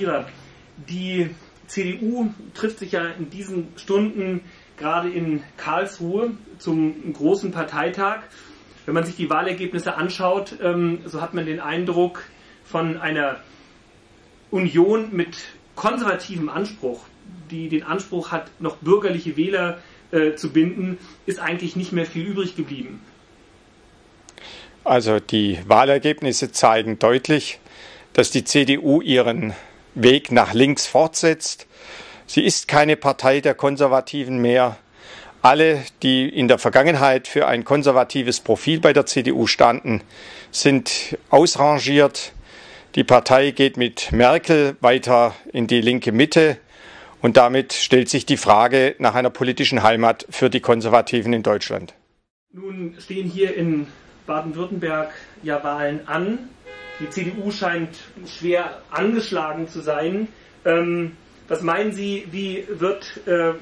Bierer, die CDU trifft sich ja in diesen Stunden gerade in Karlsruhe zum großen Parteitag. Wenn man sich die Wahlergebnisse anschaut, ähm, so hat man den Eindruck von einer Union mit konservativem Anspruch, die den Anspruch hat, noch bürgerliche Wähler äh, zu binden, ist eigentlich nicht mehr viel übrig geblieben. Also die Wahlergebnisse zeigen deutlich, dass die CDU ihren Weg nach links fortsetzt. Sie ist keine Partei der Konservativen mehr. Alle, die in der Vergangenheit für ein konservatives Profil bei der CDU standen, sind ausrangiert. Die Partei geht mit Merkel weiter in die linke Mitte und damit stellt sich die Frage nach einer politischen Heimat für die Konservativen in Deutschland. Nun stehen hier in Baden-Württemberg ja Wahlen an. Die CDU scheint schwer angeschlagen zu sein. Ähm, was meinen Sie, wie wird äh,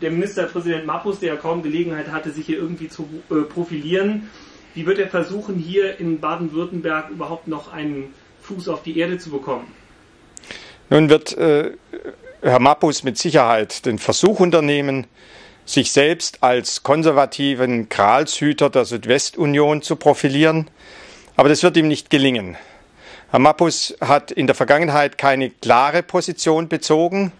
der Ministerpräsident Mappus, der ja kaum Gelegenheit hatte, sich hier irgendwie zu äh, profilieren, wie wird er versuchen, hier in Baden-Württemberg überhaupt noch einen Fuß auf die Erde zu bekommen? Nun wird äh, Herr Mappus mit Sicherheit den Versuch unternehmen, sich selbst als konservativen Gralshüter der Südwestunion zu profilieren. Aber das wird ihm nicht gelingen. Herr Mappus hat in der Vergangenheit keine klare Position bezogen.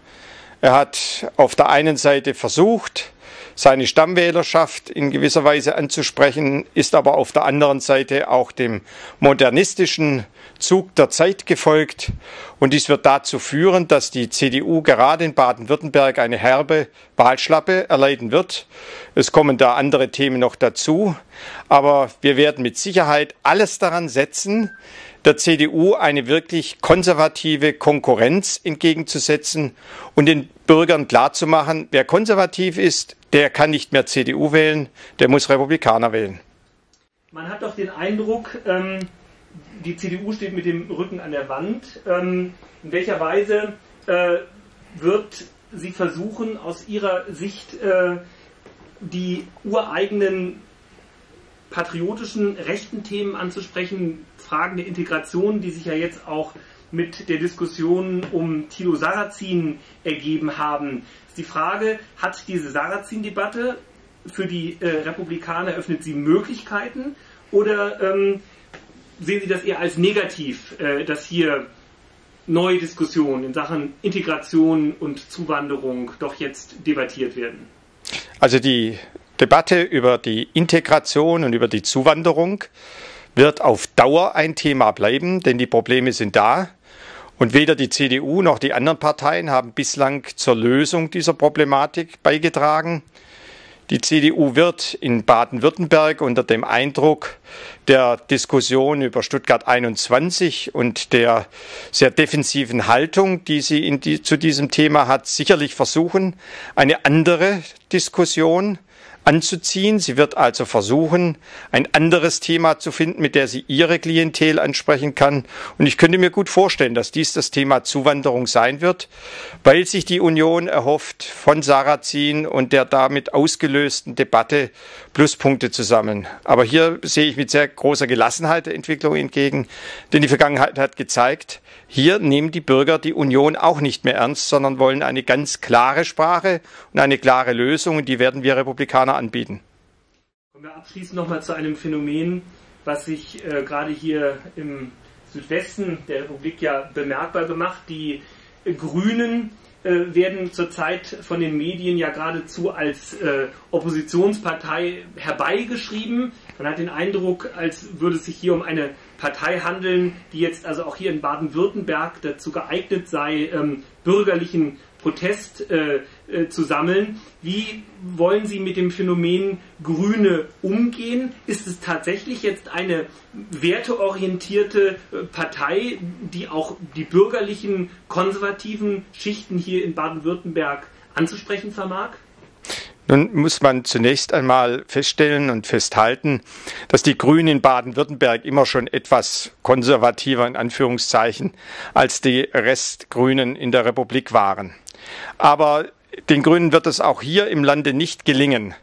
Er hat auf der einen Seite versucht, seine Stammwählerschaft in gewisser Weise anzusprechen, ist aber auf der anderen Seite auch dem modernistischen Zug der Zeit gefolgt. Und dies wird dazu führen, dass die CDU gerade in Baden-Württemberg eine herbe Wahlschlappe erleiden wird. Es kommen da andere Themen noch dazu. Aber wir werden mit Sicherheit alles daran setzen, der CDU eine wirklich konservative Konkurrenz entgegenzusetzen und den Bürgern klarzumachen, wer konservativ ist, der kann nicht mehr CDU wählen, der muss Republikaner wählen. Man hat doch den Eindruck, ähm, die CDU steht mit dem Rücken an der Wand. Ähm, in welcher Weise äh, wird sie versuchen, aus ihrer Sicht äh, die ureigenen patriotischen, rechten Themen anzusprechen, Fragen der Integration, die sich ja jetzt auch mit der Diskussion um Thilo Sarrazin ergeben haben. Ist die Frage, hat diese Sarrazin-Debatte für die äh, Republikaner, öffnet sie Möglichkeiten oder ähm, sehen Sie das eher als negativ, äh, dass hier neue Diskussionen in Sachen Integration und Zuwanderung doch jetzt debattiert werden? Also die Debatte über die Integration und über die Zuwanderung wird auf Dauer ein Thema bleiben, denn die Probleme sind da. Und weder die CDU noch die anderen Parteien haben bislang zur Lösung dieser Problematik beigetragen. Die CDU wird in Baden-Württemberg unter dem Eindruck der Diskussion über Stuttgart 21 und der sehr defensiven Haltung, die sie die, zu diesem Thema hat, sicherlich versuchen, eine andere Diskussion anzuziehen. Sie wird also versuchen, ein anderes Thema zu finden, mit der sie ihre Klientel ansprechen kann. Und ich könnte mir gut vorstellen, dass dies das Thema Zuwanderung sein wird, weil sich die Union erhofft, von Sarrazin und der damit ausgelösten Debatte Pluspunkte zu sammeln. Aber hier sehe ich mit sehr großer Gelassenheit der Entwicklung entgegen, denn die Vergangenheit hat gezeigt, hier nehmen die Bürger die Union auch nicht mehr ernst, sondern wollen eine ganz klare Sprache und eine klare Lösung. Und die werden wir Republikaner anbieten. Kommen wir abschließend nochmal zu einem Phänomen, was sich äh, gerade hier im Südwesten der Republik ja bemerkbar gemacht. Die Grünen äh, werden zurzeit von den Medien ja geradezu als äh, Oppositionspartei herbeigeschrieben. Man hat den Eindruck, als würde es sich hier um eine Partei handeln, die jetzt also auch hier in Baden-Württemberg dazu geeignet sei, ähm, bürgerlichen Protest äh, äh, zu sammeln. Wie wollen Sie mit dem Phänomen Grüne umgehen? Ist es tatsächlich jetzt eine werteorientierte äh, Partei, die auch die bürgerlichen, konservativen Schichten hier in Baden-Württemberg anzusprechen vermag? Nun muss man zunächst einmal feststellen und festhalten, dass die Grünen in Baden-Württemberg immer schon etwas konservativer in Anführungszeichen als die Restgrünen in der Republik waren. Aber den Grünen wird es auch hier im Lande nicht gelingen,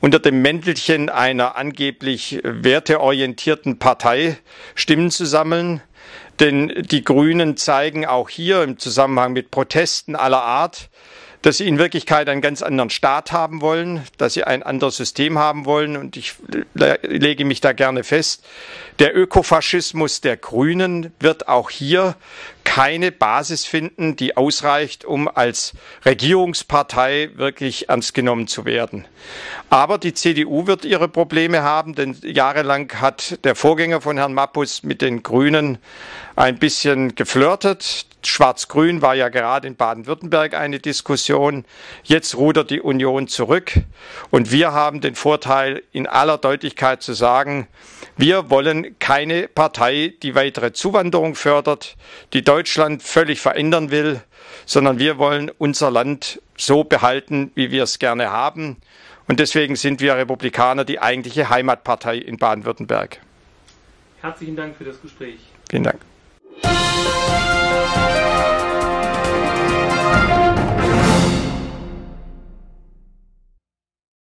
unter dem Mäntelchen einer angeblich werteorientierten Partei Stimmen zu sammeln. denn die Grünen zeigen auch hier im Zusammenhang mit Protesten aller Art, dass sie in Wirklichkeit einen ganz anderen Staat haben wollen, dass sie ein anderes System haben wollen. Und ich lege mich da gerne fest, der Ökofaschismus der Grünen wird auch hier keine Basis finden, die ausreicht, um als Regierungspartei wirklich ernst genommen zu werden. Aber die CDU wird ihre Probleme haben, denn jahrelang hat der Vorgänger von Herrn Mappus mit den Grünen ein bisschen geflirtet. Schwarz-Grün war ja gerade in Baden-Württemberg eine Diskussion. Jetzt rudert die Union zurück. Und wir haben den Vorteil, in aller Deutlichkeit zu sagen, wir wollen keine Partei, die weitere Zuwanderung fördert, die Deutschland völlig verändern will, sondern wir wollen unser Land so behalten, wie wir es gerne haben. Und deswegen sind wir Republikaner die eigentliche Heimatpartei in Baden-Württemberg. Herzlichen Dank für das Gespräch. Vielen Dank. Thank you.